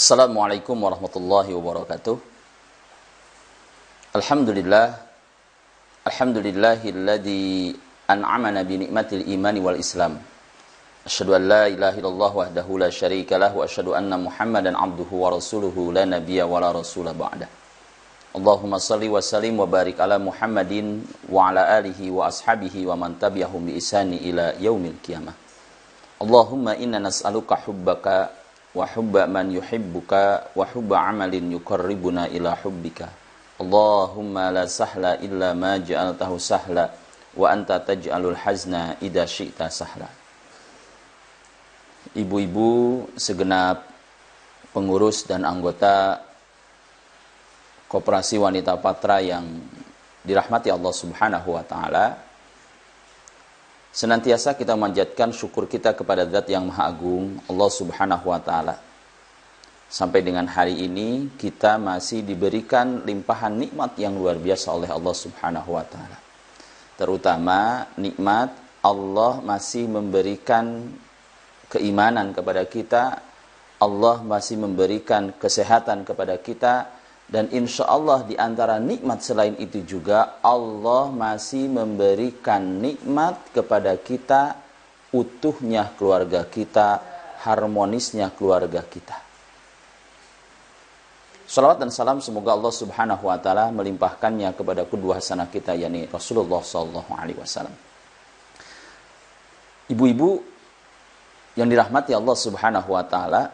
Assalamualaikum warahmatullahi wabarakatuh. Alhamdulillah. Alhamdulillahilladzi an'amana bi ni'matil imani wal islam. Asyhadu an la ilaha illallah wahdahu la syarika lah wa asyhadu anna Muhammadan abduhu wa rasuluhu la nabiyya wa la rasula ba'da. Allahumma salli wa sallim wa barik ala Muhammadin wa ala alihi wa ashabihi wa man tabi'ahum bi isani ila yaumil qiyamah. Allahumma inna nas'aluka hubbaka wa hubba man yuhibbuka wa hubba amalin yuqarribuna ila hubbika. Allahumma la sahla illa ma ja'altahu sahla wa anta taj'alul hazna idza syi'ta sahla. Ibu-ibu segenap pengurus dan anggota Koperasi Wanita Patra yang dirahmati Allah Subhanahu wa taala. Senantiasa kita memanjatkan syukur kita kepada Zat yang Maha Agung, Allah Subhanahu wa taala. Sampai dengan hari ini kita masih diberikan limpahan nikmat yang luar biasa oleh Allah Subhanahu wa taala. Terutama nikmat Allah masih memberikan keimanan kepada kita, Allah masih memberikan kesehatan kepada kita, dan insya Allah di antara nikmat selain itu juga Allah masih memberikan nikmat kepada kita utuhnya keluarga kita, harmonisnya keluarga kita. Salawat dan salam semoga Allah Subhanahu wa taala melimpahkannya kepada kedua hasanah kita yakni Rasulullah sallallahu alaihi wasallam. Ibu-ibu yang dirahmati Allah Subhanahu wa taala,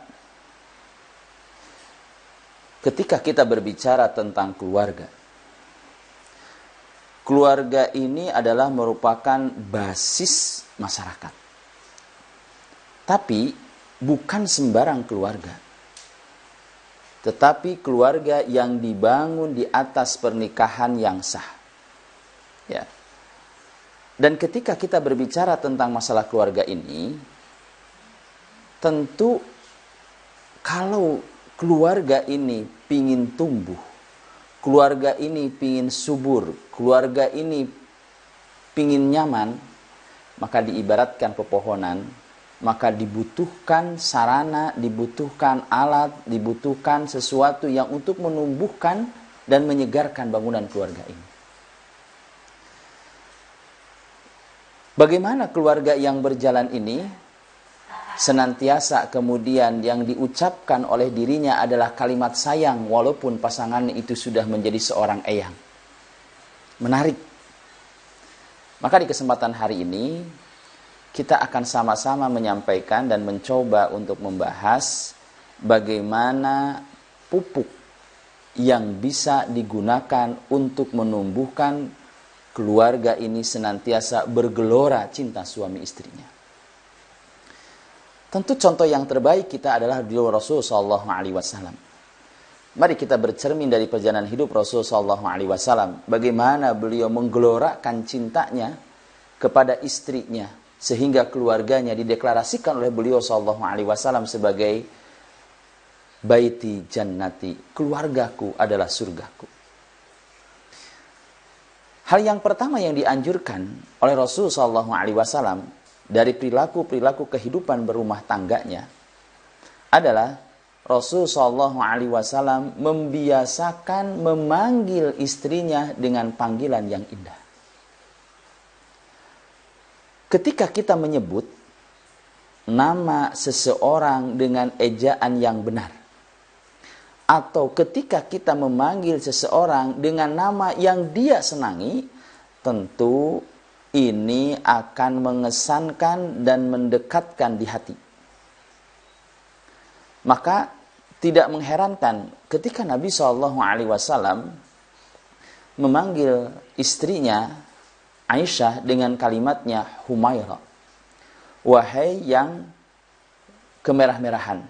ketika kita berbicara tentang keluarga, keluarga ini adalah merupakan basis masyarakat. Tapi bukan sembarang keluarga. Tetapi keluarga yang dibangun di atas pernikahan yang sah. Ya. Dan ketika kita berbicara tentang masalah keluarga ini, tentu kalau keluarga ini pingin tumbuh, keluarga ini pingin subur, keluarga ini pingin nyaman, maka diibaratkan pepohonan, maka dibutuhkan sarana, dibutuhkan alat, dibutuhkan sesuatu yang untuk menumbuhkan dan menyegarkan bangunan keluarga ini. Bagaimana keluarga yang berjalan ini senantiasa kemudian yang diucapkan oleh dirinya adalah kalimat sayang walaupun pasangan itu sudah menjadi seorang eyang. Menarik. Maka di kesempatan hari ini kita akan sama-sama menyampaikan dan mencoba untuk membahas bagaimana pupuk yang bisa digunakan untuk menumbuhkan keluarga ini senantiasa bergelora cinta suami istrinya. Tentu contoh yang terbaik kita adalah beliau Rasul Sallallahu Alaihi Wasallam. Mari kita bercermin dari perjalanan hidup Rasul Sallallahu Alaihi Wasallam. Bagaimana beliau menggelorakan cintanya kepada istrinya sehingga keluarganya dideklarasikan oleh beliau Sallallahu Alaihi Wasallam sebagai baiti jannati, keluargaku adalah surgaku. Hal yang pertama yang dianjurkan oleh Rasul Sallallahu Alaihi Wasallam dari perilaku-perilaku kehidupan berumah tangganya adalah Rasul Shallallahu Alaihi Wasallam membiasakan memanggil istrinya dengan panggilan yang indah. Ketika kita menyebut nama seseorang dengan ejaan yang benar, atau ketika kita memanggil seseorang dengan nama yang dia senangi, tentu ini akan mengesankan dan mendekatkan di hati. Maka tidak mengherankan ketika Nabi Shallallahu Alaihi Wasallam memanggil istrinya Aisyah dengan kalimatnya Humaira, wahai yang kemerah-merahan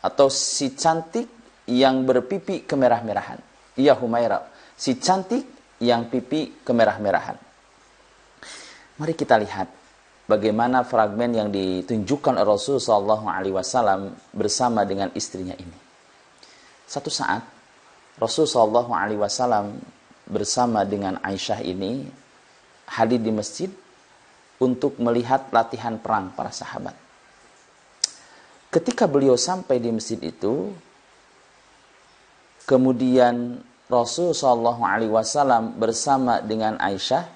atau si cantik yang berpipi kemerah-merahan. Iya Humaira, si cantik yang pipi kemerah-merahan. Mari kita lihat bagaimana fragmen yang ditunjukkan Rasul Shallallahu Alaihi Wasallam bersama dengan istrinya ini. Satu saat Rasul Shallallahu Alaihi Wasallam bersama dengan Aisyah ini hadir di masjid untuk melihat latihan perang para sahabat. Ketika beliau sampai di masjid itu, kemudian Rasul Shallallahu Alaihi Wasallam bersama dengan Aisyah,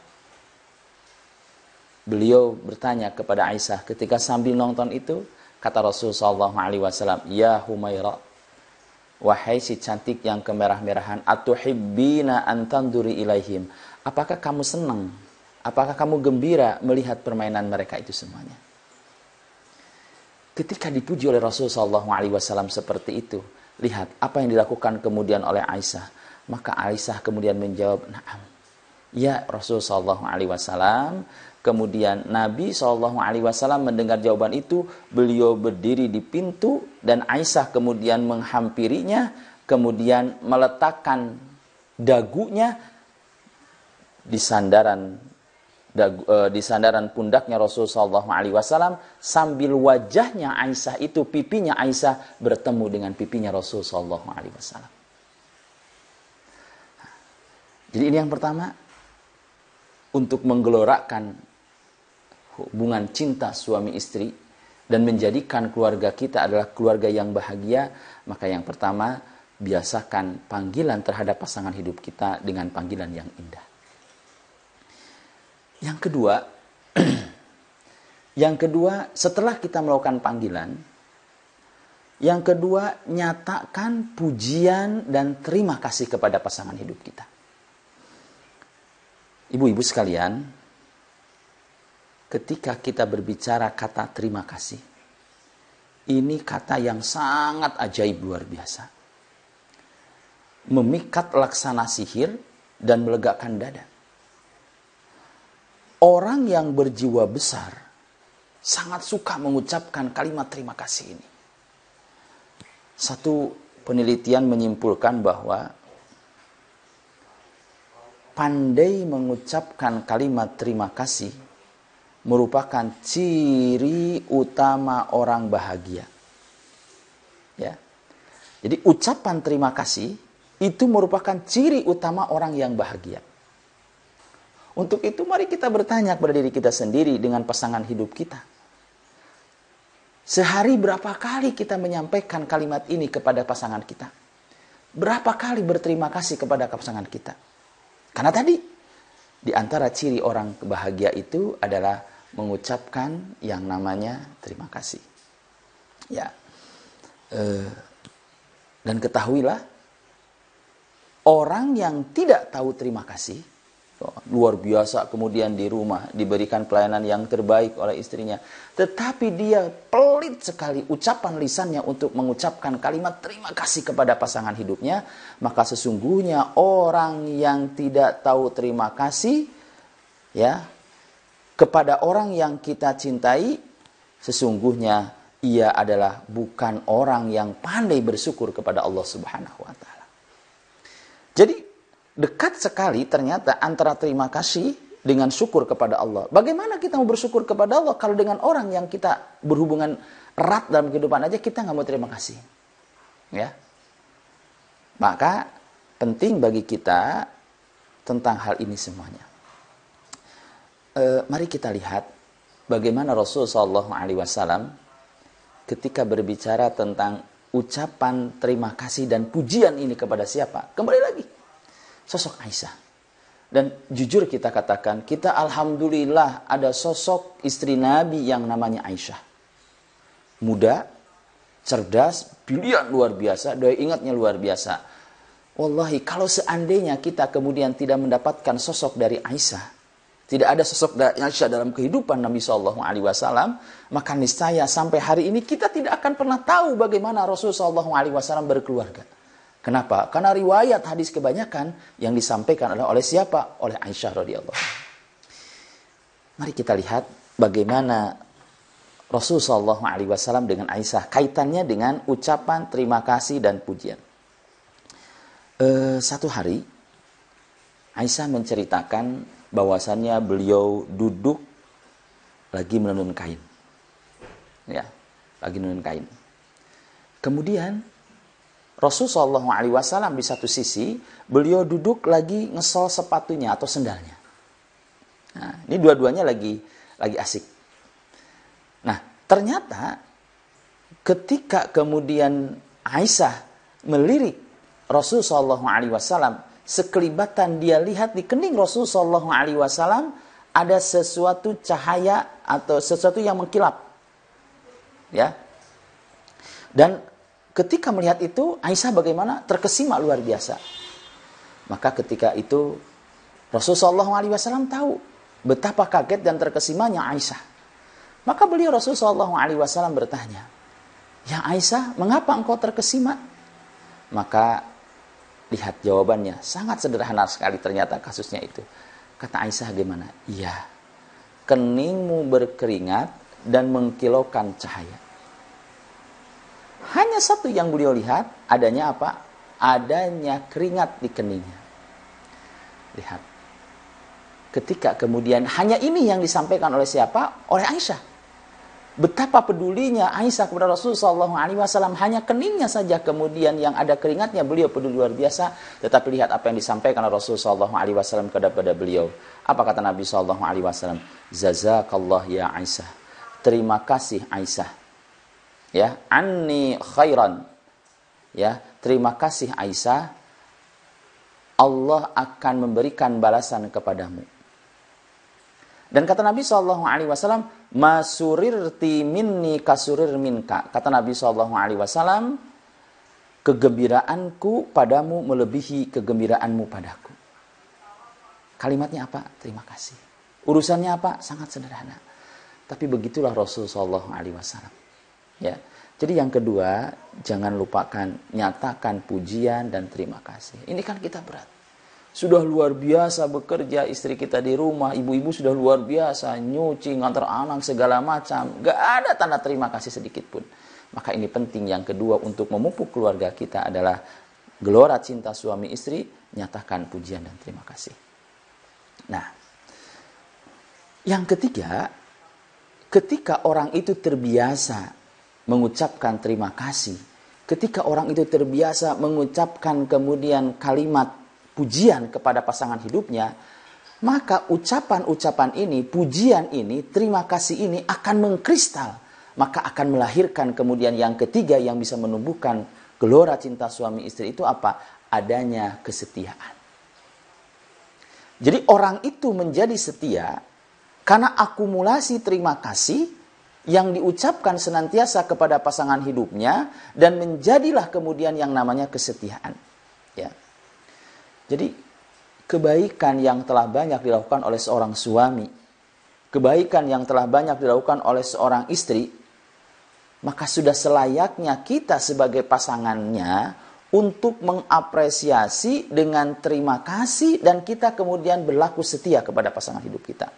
beliau bertanya kepada Aisyah ketika sambil nonton itu, kata Rasul Shallallahu Alaihi Wasallam, Ya Humaira, wahai si cantik yang kemerah-merahan, atuhibbina antanduri ilaihim. Apakah kamu senang? Apakah kamu gembira melihat permainan mereka itu semuanya? Ketika dipuji oleh Rasul Shallallahu Alaihi Wasallam seperti itu, lihat apa yang dilakukan kemudian oleh Aisyah maka Aisyah kemudian menjawab, "Na'am." Ya Rasul sallallahu alaihi wasallam. Kemudian Nabi Wasallam mendengar jawaban itu, beliau berdiri di pintu dan Aisyah kemudian menghampirinya, kemudian meletakkan dagunya di sandaran dagu, e, di sandaran pundaknya Rasul Wasallam sambil wajahnya Aisyah itu pipinya Aisyah bertemu dengan pipinya Rasul Wasallam. Jadi ini yang pertama untuk menggelorakan hubungan cinta suami istri dan menjadikan keluarga kita adalah keluarga yang bahagia, maka yang pertama biasakan panggilan terhadap pasangan hidup kita dengan panggilan yang indah. Yang kedua, yang kedua setelah kita melakukan panggilan, yang kedua nyatakan pujian dan terima kasih kepada pasangan hidup kita. Ibu-ibu sekalian, ketika kita berbicara kata terima kasih, ini kata yang sangat ajaib luar biasa. Memikat laksana sihir dan melegakan dada. Orang yang berjiwa besar sangat suka mengucapkan kalimat terima kasih ini. Satu penelitian menyimpulkan bahwa pandai mengucapkan kalimat terima kasih merupakan ciri utama orang bahagia. Ya. Jadi ucapan terima kasih itu merupakan ciri utama orang yang bahagia. Untuk itu mari kita bertanya kepada diri kita sendiri dengan pasangan hidup kita. Sehari berapa kali kita menyampaikan kalimat ini kepada pasangan kita? Berapa kali berterima kasih kepada pasangan kita? Karena tadi di antara ciri orang bahagia itu adalah mengucapkan yang namanya terima kasih. Ya. E, dan ketahuilah orang yang tidak tahu terima kasih luar biasa kemudian di rumah diberikan pelayanan yang terbaik oleh istrinya. Tetapi dia pelit sekali ucapan lisannya untuk mengucapkan kalimat terima kasih kepada pasangan hidupnya maka sesungguhnya orang yang tidak tahu terima kasih ya kepada orang yang kita cintai sesungguhnya ia adalah bukan orang yang pandai bersyukur kepada Allah Subhanahu wa taala. Jadi dekat sekali ternyata antara terima kasih dengan syukur kepada Allah. Bagaimana kita mau bersyukur kepada Allah kalau dengan orang yang kita berhubungan erat dalam kehidupan aja kita nggak mau terima kasih, ya? Maka penting bagi kita tentang hal ini semuanya. E, mari kita lihat bagaimana Rasul Shallallahu Alaihi ketika berbicara tentang ucapan terima kasih dan pujian ini kepada siapa? Kembali lagi sosok Aisyah. Dan jujur kita katakan, kita alhamdulillah ada sosok istri Nabi yang namanya Aisyah. Muda, cerdas, pilihan luar biasa, daya ingatnya luar biasa. Wallahi, kalau seandainya kita kemudian tidak mendapatkan sosok dari Aisyah, tidak ada sosok Aisyah dalam kehidupan Nabi Shallallahu Alaihi Wasallam, maka niscaya sampai hari ini kita tidak akan pernah tahu bagaimana Rasulullah Wasallam berkeluarga. Kenapa? Karena riwayat hadis kebanyakan yang disampaikan adalah oleh siapa? Oleh Aisyah radhiyallahu. Mari kita lihat bagaimana Rasulullah Shallallahu Alaihi Wasallam dengan Aisyah kaitannya dengan ucapan terima kasih dan pujian. E, satu hari Aisyah menceritakan bahwasannya beliau duduk lagi menenun kain, ya, lagi menenun kain. Kemudian Rasul Shallallahu Alaihi Wasallam di satu sisi beliau duduk lagi ngesol sepatunya atau sendalnya. Nah, ini dua-duanya lagi lagi asik. Nah, ternyata ketika kemudian Aisyah melirik Rasul Shallallahu Alaihi sekelibatan dia lihat di kening Rasul Shallallahu Alaihi ada sesuatu cahaya atau sesuatu yang mengkilap, ya. Dan ketika melihat itu Aisyah bagaimana terkesima luar biasa. Maka ketika itu Rasul Shallallahu Alaihi Wasallam tahu betapa kaget dan terkesimanya Aisyah. Maka beliau Rasul Shallallahu Alaihi Wasallam bertanya, Ya Aisyah, mengapa engkau terkesima? Maka lihat jawabannya, sangat sederhana sekali ternyata kasusnya itu. Kata Aisyah gimana? Iya, keningmu berkeringat dan mengkilaukan cahaya. Hanya satu yang beliau lihat, adanya apa? Adanya keringat di keningnya. Lihat. Ketika kemudian hanya ini yang disampaikan oleh siapa? Oleh Aisyah betapa pedulinya Aisyah kepada Rasulullah Wasallam hanya keningnya saja kemudian yang ada keringatnya beliau peduli luar biasa tetapi lihat apa yang disampaikan oleh Rasulullah Wasallam kepada beliau apa kata Nabi Wasallam Jazakallah ya Aisyah terima kasih Aisyah ya anni khairan ya terima kasih Aisyah Allah akan memberikan balasan kepadamu dan kata Nabi Shallallahu Alaihi Wasallam, masurirti minni kasurir minka. Kata Nabi Shallallahu Alaihi Wasallam, kegembiraanku padamu melebihi kegembiraanmu padaku. Kalimatnya apa? Terima kasih. Urusannya apa? Sangat sederhana. Tapi begitulah Rasul Shallallahu Alaihi Wasallam. Ya. Jadi yang kedua, jangan lupakan nyatakan pujian dan terima kasih. Ini kan kita berat. Sudah luar biasa bekerja istri kita di rumah, ibu-ibu sudah luar biasa nyuci, ngantar anak segala macam. Gak ada tanda terima kasih sedikit pun. Maka ini penting yang kedua untuk memupuk keluarga kita adalah gelora cinta suami istri, nyatakan pujian dan terima kasih. Nah, yang ketiga, ketika orang itu terbiasa mengucapkan terima kasih, ketika orang itu terbiasa mengucapkan kemudian kalimat pujian kepada pasangan hidupnya, maka ucapan-ucapan ini, pujian ini, terima kasih ini akan mengkristal. Maka akan melahirkan kemudian yang ketiga yang bisa menumbuhkan gelora cinta suami istri itu apa? Adanya kesetiaan. Jadi orang itu menjadi setia karena akumulasi terima kasih yang diucapkan senantiasa kepada pasangan hidupnya dan menjadilah kemudian yang namanya kesetiaan. Ya. Jadi kebaikan yang telah banyak dilakukan oleh seorang suami, kebaikan yang telah banyak dilakukan oleh seorang istri, maka sudah selayaknya kita sebagai pasangannya untuk mengapresiasi dengan terima kasih dan kita kemudian berlaku setia kepada pasangan hidup kita.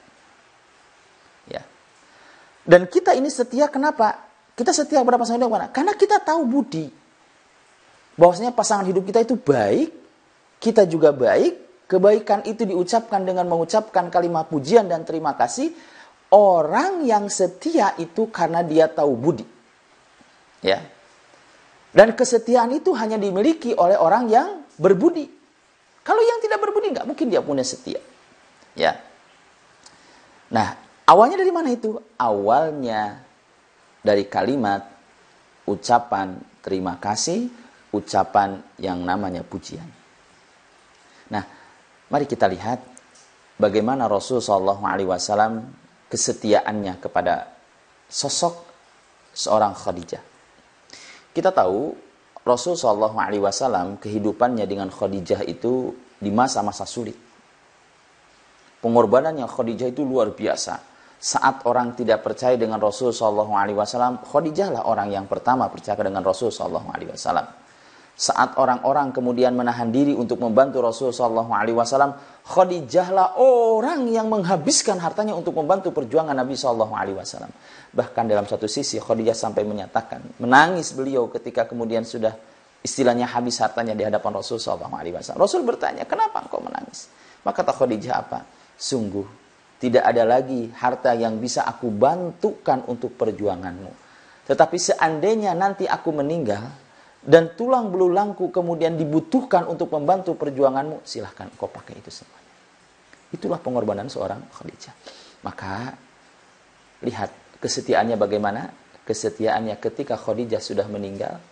Dan kita ini setia kenapa? Kita setia kepada pasangan hidup mana? Karena kita tahu budi. Bahwasanya pasangan hidup kita itu baik kita juga baik, kebaikan itu diucapkan dengan mengucapkan kalimat pujian dan terima kasih, orang yang setia itu karena dia tahu budi. Ya. Dan kesetiaan itu hanya dimiliki oleh orang yang berbudi. Kalau yang tidak berbudi nggak mungkin dia punya setia. Ya. Nah, awalnya dari mana itu? Awalnya dari kalimat ucapan terima kasih, ucapan yang namanya pujian. Nah, mari kita lihat bagaimana Rasul Shallallahu Alaihi Wasallam kesetiaannya kepada sosok seorang Khadijah. Kita tahu Rasul Shallallahu Alaihi Wasallam kehidupannya dengan Khadijah itu di masa-masa sulit. Pengorbanannya Khadijah itu luar biasa. Saat orang tidak percaya dengan Rasul Shallallahu Alaihi Wasallam, Khadijah lah orang yang pertama percaya dengan Rasul Shallallahu Alaihi Wasallam saat orang-orang kemudian menahan diri untuk membantu Rasulullah SAW, Khadijahlah orang yang menghabiskan hartanya untuk membantu perjuangan Nabi SAW. Bahkan dalam satu sisi Khadijah sampai menyatakan, menangis beliau ketika kemudian sudah istilahnya habis hartanya di hadapan Rasulullah SAW. Rasul bertanya, kenapa engkau menangis? Maka kata Khadijah apa? Sungguh, tidak ada lagi harta yang bisa aku bantukan untuk perjuanganmu. Tetapi seandainya nanti aku meninggal, dan tulang belulangku kemudian dibutuhkan untuk membantu perjuanganmu, silahkan kau pakai itu semuanya. Itulah pengorbanan seorang Khadijah. Maka lihat kesetiaannya bagaimana? Kesetiaannya ketika Khadijah sudah meninggal,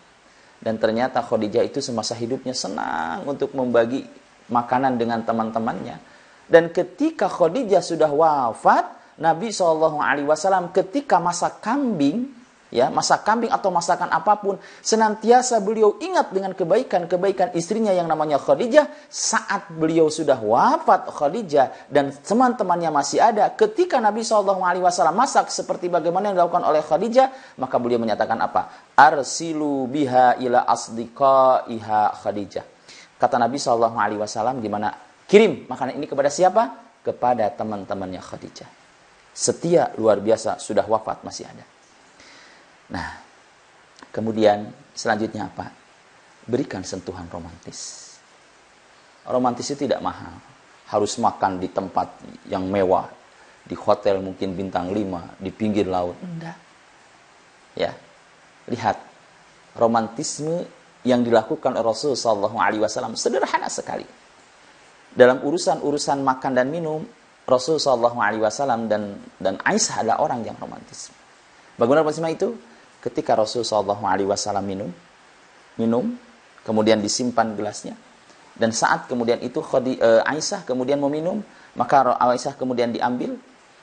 dan ternyata Khadijah itu semasa hidupnya senang untuk membagi makanan dengan teman-temannya. Dan ketika Khadijah sudah wafat, Nabi SAW ketika masa kambing ya masa kambing atau masakan apa pun senantiasa beliau ingat dengan kebaikan-kebaikan istrinya yang namanya Khadijah. Saat beliau sudah wafat Khadijah dan teman-temannya masih ada ketika Nabi saw masak seperti bagaimana yang dilakukan oleh Khadijah maka beliau menyatakan apa? Arsilu biha ila iha Khadijah. Kata Nabi saw di mana kirim makanan ini kepada siapa kepada teman-temannya Khadijah setia luar biasa sudah wafat masih ada Nah, kemudian selanjutnya apa? Berikan sentuhan romantis. Romantis itu tidak mahal. Harus makan di tempat yang mewah, di hotel mungkin bintang 5, di pinggir laut. Enggak. Ya. Lihat romantisme yang dilakukan oleh Rasul sallallahu alaihi wasallam sederhana sekali. Dalam urusan-urusan makan dan minum, Rasul wasallam dan dan Aisyah adalah orang yang romantis. Bagaimana romantisme itu? ketika Rasul Wasallam minum, minum, kemudian disimpan gelasnya, dan saat kemudian itu Khadi, uh, Aisyah kemudian meminum, maka Aisyah kemudian diambil,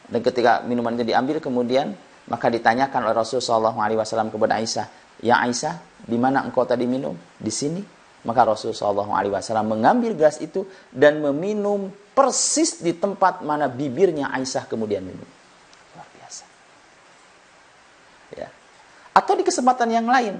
dan ketika minuman itu diambil kemudian maka ditanyakan oleh Rasul Shallallahu Alaihi kepada Aisyah, ya Aisyah, di mana engkau tadi minum? Di sini. Maka Rasul Shallallahu Alaihi Wasallam mengambil gelas itu dan meminum persis di tempat mana bibirnya Aisyah kemudian minum. Atau di kesempatan yang lain,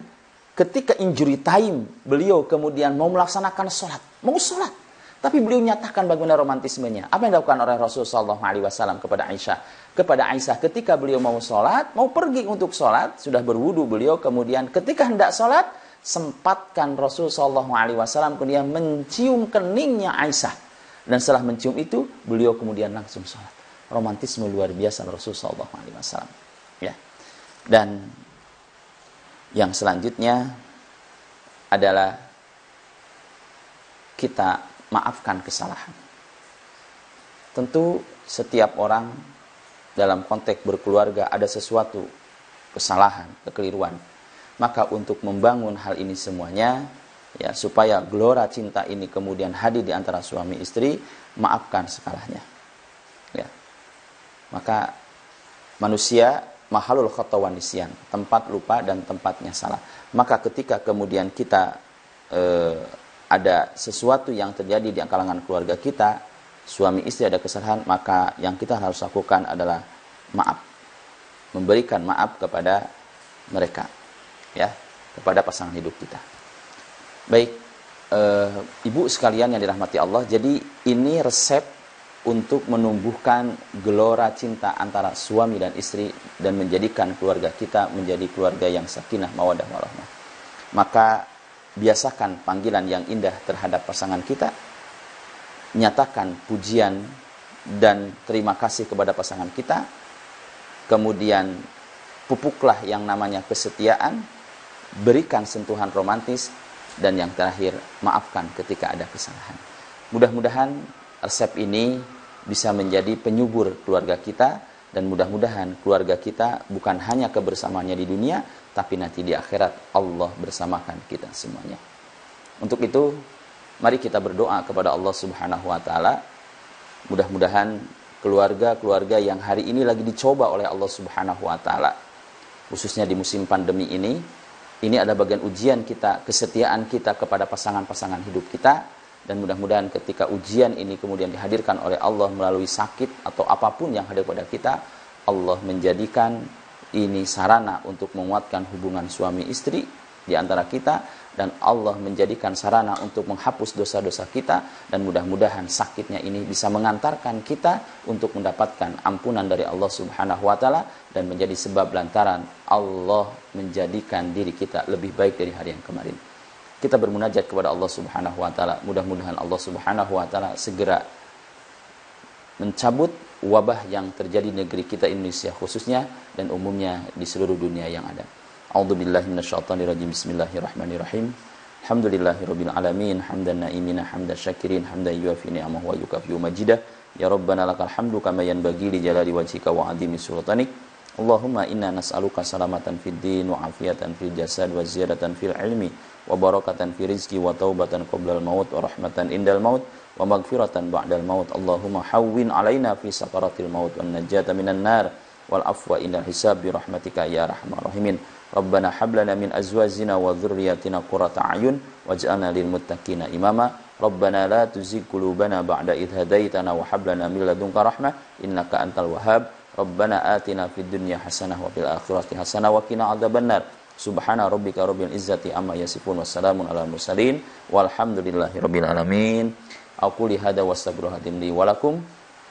ketika injury time, beliau kemudian mau melaksanakan sholat. Mau sholat. Tapi beliau nyatakan bagaimana romantismenya. Apa yang dilakukan oleh Rasulullah SAW kepada Aisyah? Kepada Aisyah ketika beliau mau sholat, mau pergi untuk sholat, sudah berwudu beliau, kemudian ketika hendak sholat, sempatkan Rasulullah SAW kemudian mencium keningnya Aisyah. Dan setelah mencium itu, beliau kemudian langsung sholat. Romantisme luar biasa Rasulullah SAW. Ya. Dan yang selanjutnya adalah kita maafkan kesalahan. Tentu setiap orang dalam konteks berkeluarga ada sesuatu kesalahan, kekeliruan. Maka untuk membangun hal ini semuanya ya supaya gelora cinta ini kemudian hadir di antara suami istri, maafkan sekalahnya. Ya. Maka manusia mahalul khatawan nisyan, tempat lupa dan tempatnya salah. Maka ketika kemudian kita eh, ada sesuatu yang terjadi di kalangan keluarga kita, suami istri ada kesalahan, maka yang kita harus lakukan adalah maaf. Memberikan maaf kepada mereka. Ya, kepada pasangan hidup kita. Baik, eh, ibu sekalian yang dirahmati Allah, jadi ini resep untuk menumbuhkan gelora cinta antara suami dan istri dan menjadikan keluarga kita menjadi keluarga yang sakinah mawadah warahmah. Maka biasakan panggilan yang indah terhadap pasangan kita. Nyatakan pujian dan terima kasih kepada pasangan kita. Kemudian pupuklah yang namanya kesetiaan, berikan sentuhan romantis dan yang terakhir maafkan ketika ada kesalahan. Mudah-mudahan resep ini bisa menjadi penyubur keluarga kita dan mudah-mudahan keluarga kita bukan hanya kebersamaannya di dunia tapi nanti di akhirat Allah bersamakan kita semuanya. Untuk itu mari kita berdoa kepada Allah Subhanahu wa taala mudah-mudahan keluarga-keluarga yang hari ini lagi dicoba oleh Allah Subhanahu wa taala khususnya di musim pandemi ini ini adalah bagian ujian kita kesetiaan kita kepada pasangan-pasangan hidup kita. Dan mudah-mudahan ketika ujian ini kemudian dihadirkan oleh Allah melalui sakit atau apa pun yang hadir pada kita Allah menjadikan ini sarana untuk menguatkan hubungan suami istri di antara kita dan Allah menjadikan sarana untuk menghapus dosa-dosa kita dan mudah-mudahan sakitnya ini bisa mengantarkan kita untuk mendapatkan ampunan dari Allah Subhanahu wa taala dan menjadi sebab lantaran Allah menjadikan diri kita lebih baik dari hari yang kemarin kita bermunajat kepada Allah Subhanahu wa taala. Mudah-mudahan Allah Subhanahu wa taala segera mencabut wabah yang terjadi di negeri kita Indonesia khususnya dan umumnya di seluruh dunia yang ada. A'udzubillahi minasyaitonirrajim. Bismillahirrahmanirrahim. Alhamdulillahirabbil alamin hamdan naimina hamdan syakirin hamdan yuafi ni'amahu wa yukafi majidah. Ya Rabbana lakal hamdu kama yanbaghi li jalali wajhika wa 'azimi sultanik. Allahumma inna nas'aluka salamatan fid din wa afiyatan fil jasad wa ziyadatan fil ilmi wa barakatan fi rizqi wa taubatan qabla al-maut wa rahmatan indal maut wa maghfiratan ba'dal maut Allahumma hawwin alaina fi sakaratil maut wan najata minan nar wal afwa indal hisab bi rahmatika ya arhamar rahimin. Rabbana hablana min azwajina wa dhurriyyatina qurrata a'yun waj'alna lil muttaqina imama. Rabbana la tuzigh qulubana ba'da idh hadaitana wa hab lana min ladunka rahmah innaka antal wahhab. Rabbana atina fid dunya hasanah wa fil akhirati hasanah wa qina adzabannar Subhana rabbika rabbil izzati amma yasifun wassalamun ala mursalin. Walhamdulillahi rabbil alamin. Aku li hada wastaghfirullahaladzim li walakum